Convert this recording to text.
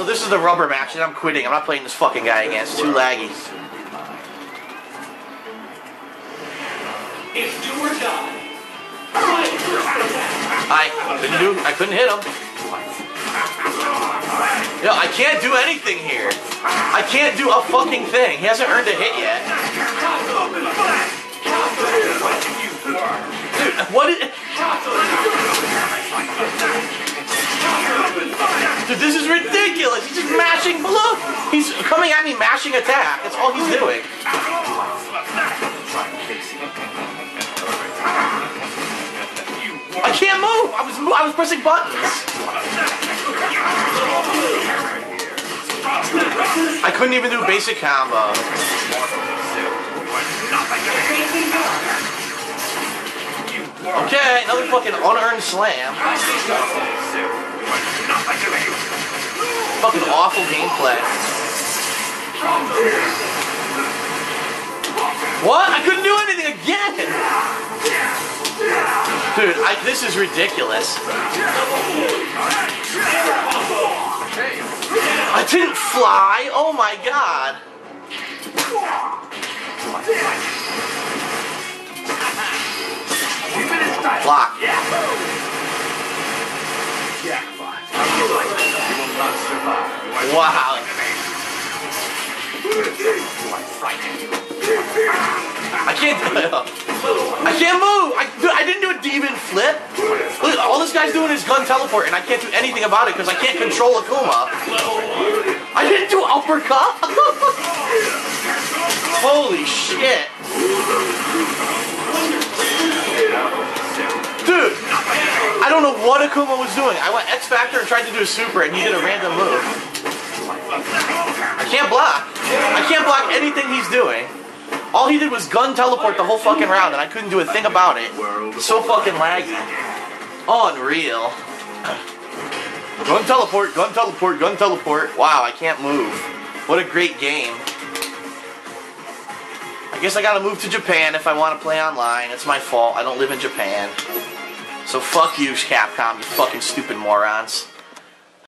so this is the rubber match, and I'm quitting. I'm not playing this fucking guy again. It's too laggy. It's do or die. I couldn't do. I couldn't hit him. Yo, I can't do anything here. I can't do a fucking thing. He hasn't earned a hit yet. Dude, what is... Dude, this is ridiculous. He's just mashing blue. He's coming at me mashing attack. That's all he's doing. I can't move. I was I was pressing buttons. I couldn't even do basic combo. Okay, another fucking unearned slam. Fucking awful gameplay. What? I couldn't do anything again. Dude, I, this is ridiculous. I didn't fly. Oh my god. Block. Wow. I can't. I can't move. I, dude, I didn't do a demon flip. Look, all this guy's doing is gun teleport, and I can't do anything about it because I can't control Akuma. I didn't do uppercut. Holy shit. Dude, I don't know what Akuma was doing. I went X Factor and tried to do a super, and he did a random move. I can't block. I can't block anything he's doing. All he did was gun teleport the whole fucking round, and I couldn't do a thing about it. So fucking laggy. Unreal. Gun teleport, gun teleport, gun teleport. Wow, I can't move. What a great game. I guess I gotta move to Japan if I want to play online. It's my fault. I don't live in Japan. So fuck you, Capcom, you fucking stupid morons.